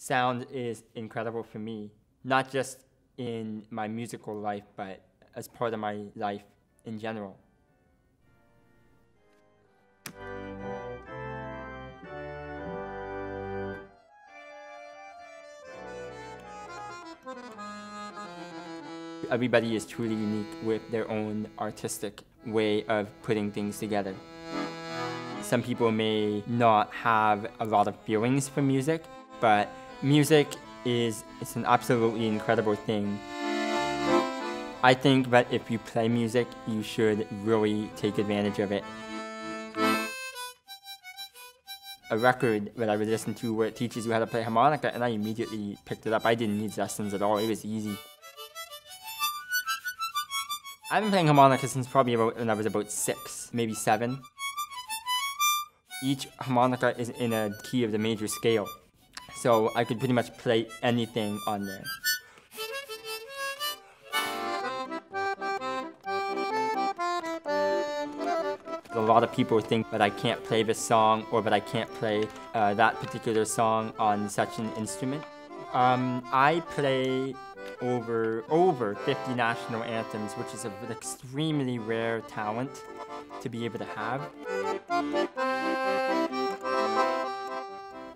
Sound is incredible for me, not just in my musical life, but as part of my life in general. Everybody is truly unique with their own artistic way of putting things together. Some people may not have a lot of feelings for music, but music is it's an absolutely incredible thing. I think that if you play music, you should really take advantage of it. A record that I would listen to where it teaches you how to play harmonica, and I immediately picked it up. I didn't need lessons at all, it was easy. I've been playing harmonica since probably about when I was about six, maybe seven. Each harmonica is in a key of the major scale, so I could pretty much play anything on there. A lot of people think that I can't play this song or that I can't play uh, that particular song on such an instrument. Um, I play over over 50 national anthems, which is an extremely rare talent to be able to have.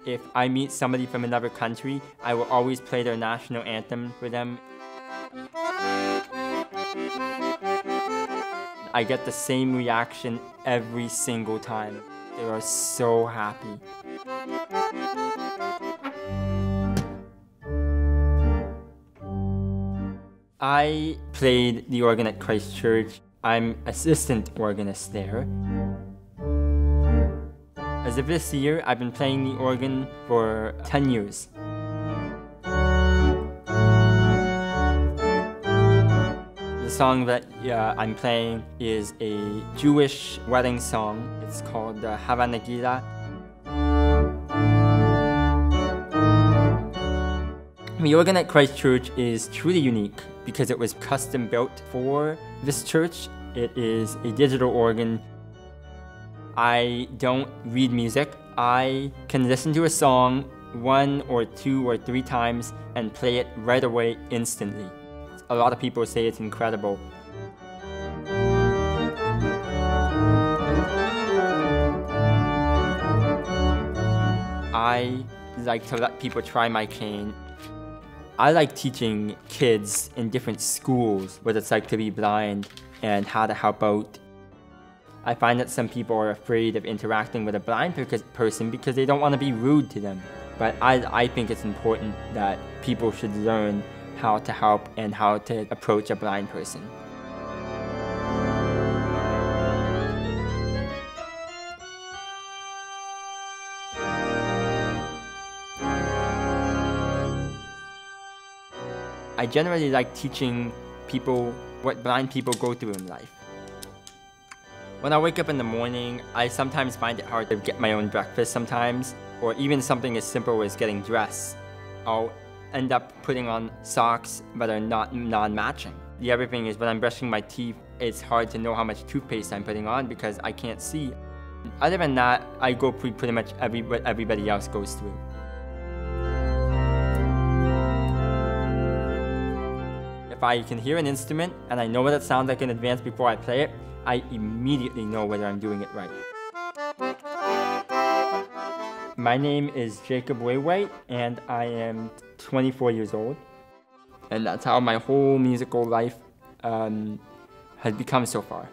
If I meet somebody from another country, I will always play their national anthem for them. I get the same reaction every single time. They are so happy. I played the organ at Christ Church. I'm assistant organist there. As of this year, I've been playing the organ for 10 years. The song that uh, I'm playing is a Jewish wedding song. It's called uh, Hava Nagila. The organ at Christ Church is truly unique because it was custom built for this church. It is a digital organ. I don't read music. I can listen to a song one or two or three times and play it right away instantly. A lot of people say it's incredible. I like to let people try my cane I like teaching kids in different schools what it's like to be blind and how to help out. I find that some people are afraid of interacting with a blind person because they don't want to be rude to them. But I, I think it's important that people should learn how to help and how to approach a blind person. I generally like teaching people what blind people go through in life. When I wake up in the morning, I sometimes find it hard to get my own breakfast sometimes, or even something as simple as getting dressed. I'll end up putting on socks that are not non-matching. The other thing is when I'm brushing my teeth, it's hard to know how much toothpaste I'm putting on because I can't see. Other than that, I go through pretty much every, what everybody else goes through. if I can hear an instrument and I know what it sounds like in advance before I play it, I immediately know whether I'm doing it right. My name is Jacob Way-White and I am 24 years old. And that's how my whole musical life um, has become so far.